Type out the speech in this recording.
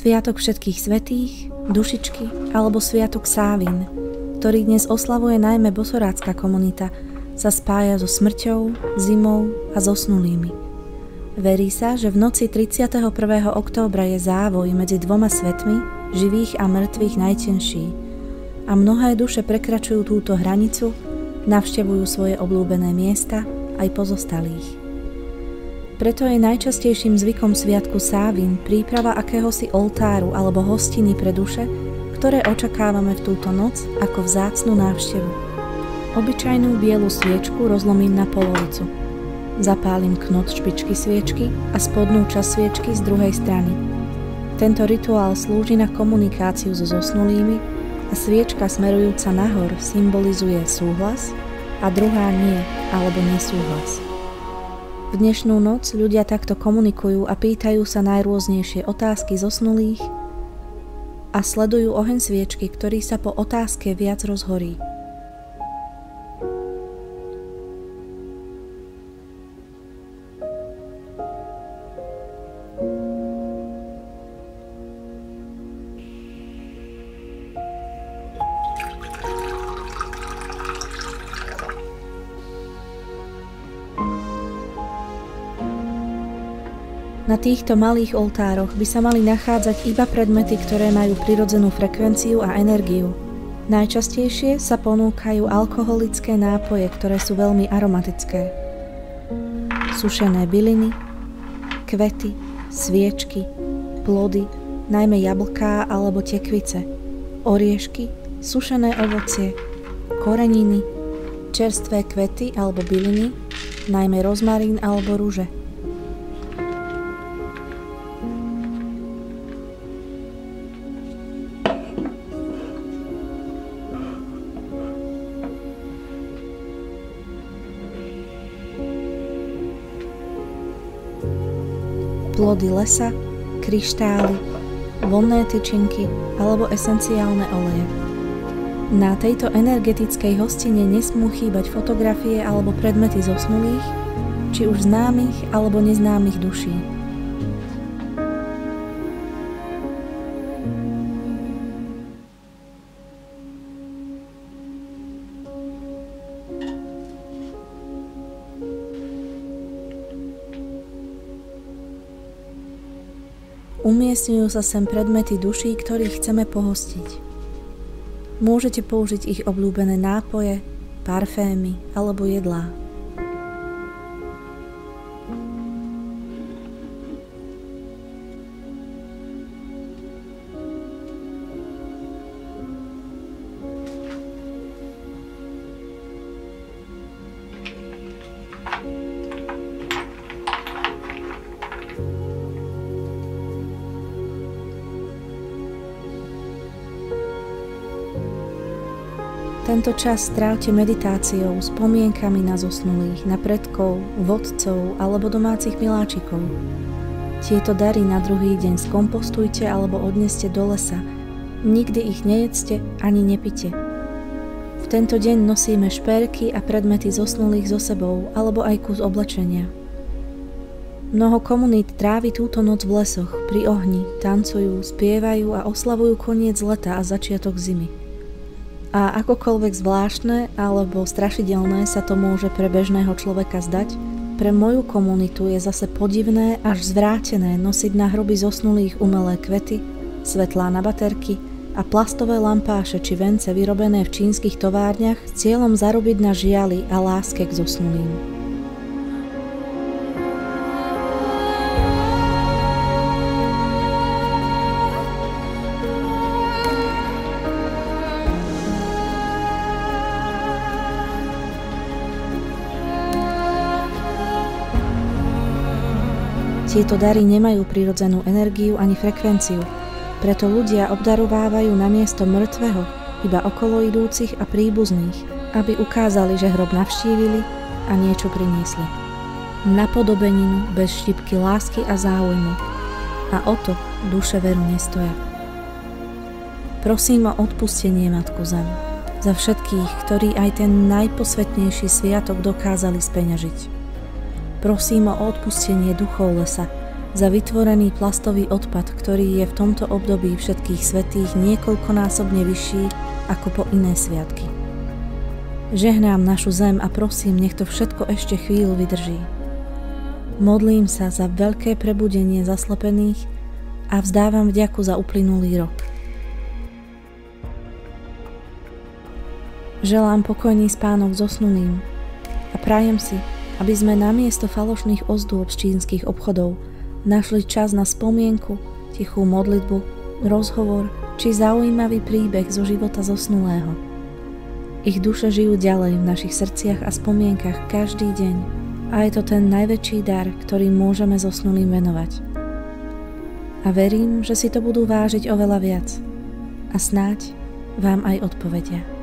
Sviatok všetkých svetých, dušičky alebo Sviatok Sávin, ktorý dnes oslavuje najmä bosorácka komunita, sa spája so smrťou, zimou a zosnulými. Verí sa, že v noci 31. októbra je závoj medzi dvoma svetmi, živých a mŕtvych najtenší. A mnohé duše prekračujú túto hranicu, navštevujú svoje oblúbené miesta aj pozostalých. Preto je najčastejším zvykom Sviatku Sávin príprava akéhosi oltáru alebo hostiny pre duše, ktoré očakávame v túto noc ako vzácnu návštevu. Obyčajnú bielu sviečku rozlomím na polovicu. Zapálim knot špičky sviečky a spodnú časť sviečky z druhej strany. Tento rituál slúži na komunikáciu so zosnulými a sviečka smerujúca nahor symbolizuje súhlas a druhá nie alebo nesúhlas. V dnešnú noc ľudia takto komunikujú a pýtajú sa najrôznejšie otázky zosnulých a sledujú oheň sviečky, ktorý sa po otázke viac rozhorí. Na týchto malých oltároch by sa mali nachádzať iba predmety, ktoré majú prirodzenú frekvenciu a energiu. Najčastejšie sa ponúkajú alkoholické nápoje, ktoré sú veľmi aromatické. Sušené byliny, kvety, sviečky, plody, najmä jablká alebo tekvice, oriešky, sušené ovocie, koreniny, čerstvé kvety alebo byliny, najmä rozmarín alebo rúže – plody lesa, kryštály, vonné tyčinky alebo esenciálne oleje. Na tejto energetickej hostine nesmú chýbať fotografie alebo predmety zosnulých, či už známych alebo neznámych duší. Umiestňujú sa sem predmety duší, ktorých chceme pohostiť. Môžete použiť ich obľúbené nápoje, parfémy alebo jedlá. Tento čas strávte meditáciou, spomienkami na zosnulých, na predkov, vodcov alebo domácich miláčikov. Tieto dary na druhý deň skompostujte alebo odneste do lesa. Nikdy ich nejedzte ani nepite. V tento deň nosíme šperky a predmety zosnulých so sebou alebo aj kus oblečenia. Mnoho komunít trávi túto noc v lesoch, pri ohni, tancujú, spievajú a oslavujú koniec leta a začiatok zimy. A akokoľvek zvláštne alebo strašidelné sa to môže pre bežného človeka zdať, pre moju komunitu je zase podivné až zvrátené nosiť na hroby zosnulých umelé kvety, svetlá na baterky a plastové lampáše či vence vyrobené v čínskych továrniach s cieľom zarobiť na žiali a láske k zosnulým. Tieto dary nemajú prirodzenú energiu ani frekvenciu, preto ľudia obdarovávajú na miesto mŕtvého iba okolo idúcich a príbuzných, aby ukázali, že hrob navštívili a niečo priniesli. Napodobeninu bez štipky lásky a záujmu. A o to duše veru nestoja. Prosím o odpustenie, Matku Zem, za všetkých, ktorí aj ten najposvetnejší sviatok dokázali speňažiť. Prosím o odpustenie duchov lesa, za vytvorený plastový odpad, ktorý je v tomto období všetkých svetých niekoľkonásobne vyšší ako po iné sviatky. Žehnám našu zem a prosím, nech to všetko ešte chvíľu vydrží. Modlím sa za veľké prebudenie zaslepených a vzdávam vďaku za uplynulý rok. Želám pokojný spánok zosnulým a prajem si, aby sme namiesto falošných ozdôb z čínskych obchodov našli čas na spomienku, tichú modlitbu, rozhovor či zaujímavý príbeh zo života zosnulého. Ich duše žijú ďalej v našich srdciach a spomienkach každý deň a je to ten najväčší dar, ktorý môžeme zosnulým venovať. A verím, že si to budú vážiť oveľa viac a snáď vám aj odpovedia.